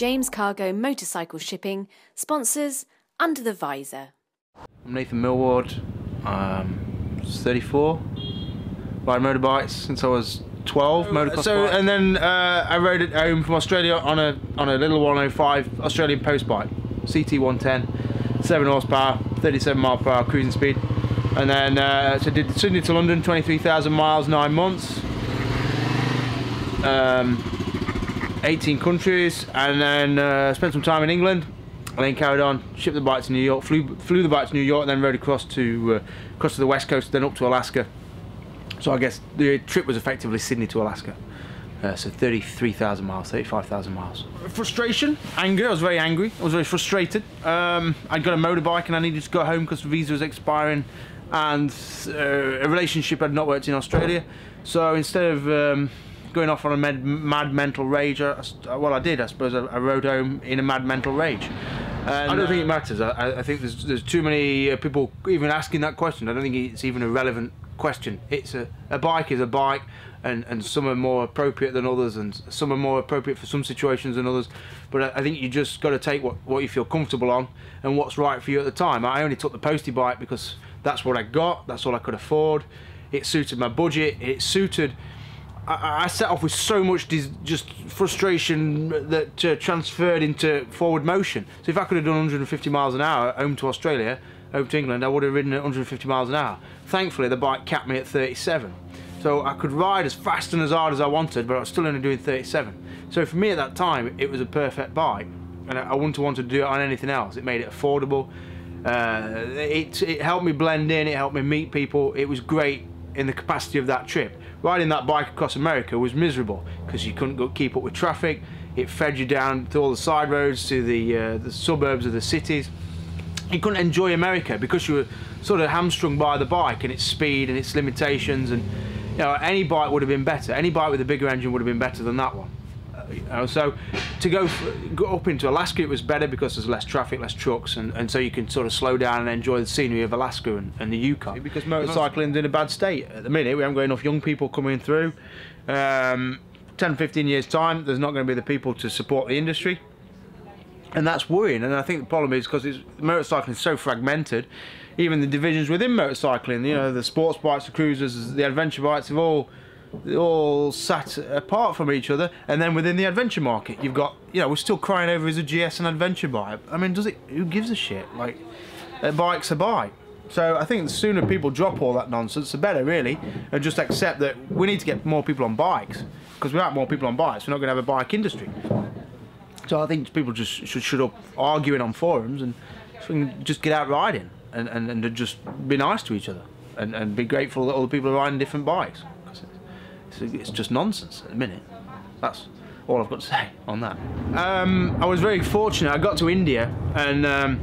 James Cargo Motorcycle Shipping sponsors Under the Visor. I'm Nathan Millward. Um, 34. Ride motorbikes since I was 12. Motocross so bikes. and then uh, I rode it home from Australia on a on a little 105 Australian post bike, CT 110, 7 horsepower, 37 mile per hour cruising speed, and then uh, so did Sydney to London, 23,000 miles, nine months. Um, 18 countries, and then uh, spent some time in England, and then carried on, shipped the bike to New York, flew flew the bike to New York, then rode across to uh, across to the west coast, then up to Alaska. So I guess the trip was effectively Sydney to Alaska. Uh, so 33,000 miles, 35,000 miles. Frustration, anger. I was very angry. I was very frustrated. Um, I'd got a motorbike and I needed to go home because the visa was expiring, and uh, a relationship had not worked in Australia. So instead of um, going off on a mad, mad mental rage, uh, I, I- uh, well, I did. I suppose I, I rode home in a mad mental rage. And I don't think it uh, matters. I- I, think there's there's too many uh, people even asking that question. I don't think it's even a relevant question. It's a, a bike is a bike, and, and some are more appropriate than others, and some are more appropriate for some situations than others. But I, I think you just got to take what, what you feel comfortable on and what's right for you at the time. I only took the postie bike because that's what I got. That's all I could afford. It suited my budget. It suited. I, I set off with so much just frustration that uh, transferred into forward motion. So if I could have done 150 miles an hour home to Australia, home to England, I would have ridden at 150 miles an hour. Thankfully, the bike capped me at 37. So I could ride as fast and as hard as I wanted, but I was still only doing 37. So for me at that time, it was a perfect bike, and I I wouldn't have wanted to do it on anything else. It made it affordable. Uh, it, it helped me blend in. It helped me meet people. It was great in the capacity of that trip. Riding that bike across America was miserable because you couldn't go, keep up with traffic. It fed you down to all the side roads to the uh, the suburbs of the cities. You couldn't enjoy America because you were sort of hamstrung by the bike and its speed and its limitations. And you know, any bike would have been better. Any bike with a bigger engine would have been better than that one. You know, so to go, go up into Alaska, it was better because there's less traffic, less trucks, and, and so you can sort of slow down and enjoy the scenery of Alaska and, and the Yukon. Because motorcycling's in a bad state at the minute. We haven't got enough young people coming through. Um, 10, 15 years time, there's not going to be the people to support the industry and that's worrying. And I think the problem is because motorcycling is so fragmented. Even the divisions within motorcycling, you know, the sports bikes, the cruisers, the adventure bikes, have all all sat apart from each other. And then within the adventure market, you've got, you know, we're still crying over is a GS an adventure bike. I mean, does it? Who gives a shit? Like, a bike's a bike. So I think the sooner people drop all that nonsense, the better, really, and just accept that we need to get more people on bikes. Because without more people on bikes, we're not going to have a bike industry. So I think people just should shut up arguing on forums and just get out riding and, and, and just be nice to each other and, and be grateful that all the people are riding different bikes. It's just nonsense at the minute. That's all I've got to say on that. Um, I was very fortunate. I got to India and um,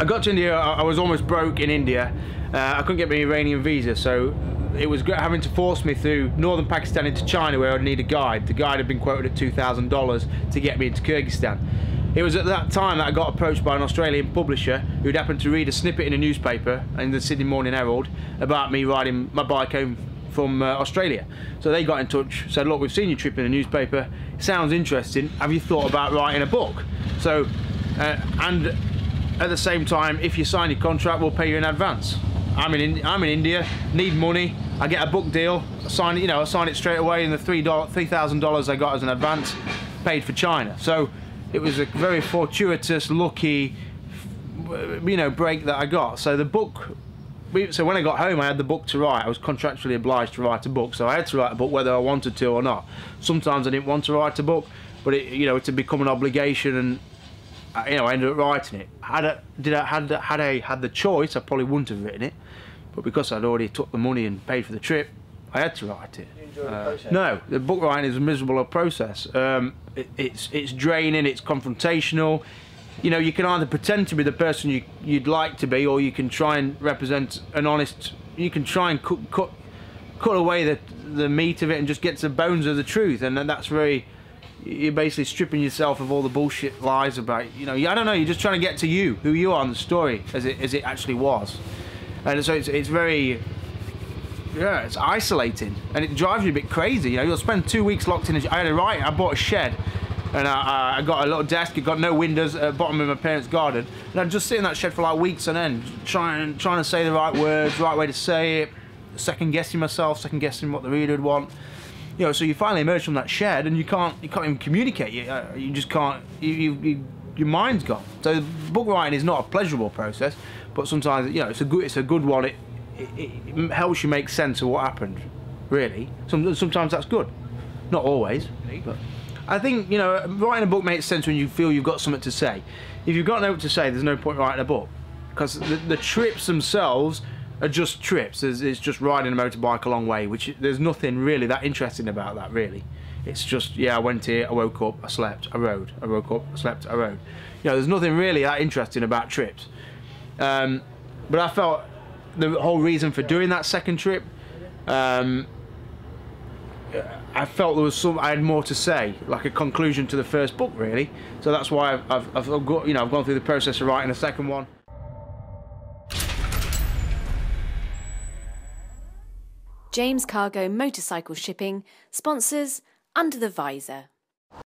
I got to India. I, I was almost broke in India. Uh, I couldn't get my Iranian visa, so it was having to force me through northern Pakistan into China, where I'd need a guide. The guide had been quoted at two thousand dollars to get me into Kyrgyzstan. It was at that time that I got approached by an Australian publisher who'd happened to read a snippet in a newspaper in the Sydney Morning Herald about me riding my bike home from uh, Australia. So they got in touch, said, "Look, we've seen your trip in the newspaper. Sounds interesting. Have you thought about writing a book?" So, uh, and at the same time, if you sign your contract, we'll pay you in advance. I'm in, I'm in India, need money. I get a book deal, sign it, you know, I sign it straight away, and the three thousand dollars I got as an advance, paid for China. So it was a very fortuitous, lucky, you know, break that I got. So the book. We- So when I got home, I had the book to write. I was contractually obliged to write a book, so I had to write a book whether I wanted to or not. Sometimes I didn't want to write a book, but it, you know, it had become an obligation, and I- you know, I ended up writing it. Had I, did I had had I had the choice, I probably wouldn't have written it, but because I'd already took the money and paid for the trip, I had to write it. Uh, no, the book writing is a miserable process. Um, it, it's it's draining. It's confrontational. You know, you can either pretend to be the person you you'd like to be, or you can try and represent an honest. You can try and cut cut cut away the the meat of it and just get to the bones of the truth, and that's very. You're basically stripping yourself of all the bullshit lies about. You know, I don't know. You're just trying to get to you, who you are, in the story as it as it actually was, and so it's it's very yeah, it's isolating and it drives you a bit crazy. You know, you'll spend two weeks locked in. A, I had a right. I bought a shed and I, I got a little desk. It got no windows at the bottom of my parents' garden, and I'd just sit in that shed for like weeks on end, trying trying to say the right words, right way to say it, second guessing myself, second guessing what the reader would want. You know, so you finally emerge from that shed, and you can't you can't even communicate. You, uh, you just can't. You, you, you, your mind's gone. So book writing is not a pleasurable process, but sometimes you know it's a good it's a good one. It, it, it helps you make sense of what happened. Really, Some, sometimes that's good. Not always, but I think you know writing a book makes sense when you feel you've got something to say. If you've got nothing to say, there's no point writing a book because the, the trips themselves are just trips. It's, it's just riding a motorbike a long way, which there's nothing really that interesting about that. Really, it's just yeah, I went here, I woke up, I slept, I rode, I woke up, I slept, I rode. You know, there's nothing really that interesting about trips. Um, but I felt the whole reason for doing that second trip. Um, I felt there was some I had more to say, like a conclusion to the first book, really. So that's why I've, I've, I've got you know I've gone through the process of writing a second one. James Cargo Motorcycle Shipping sponsors Under the Visor.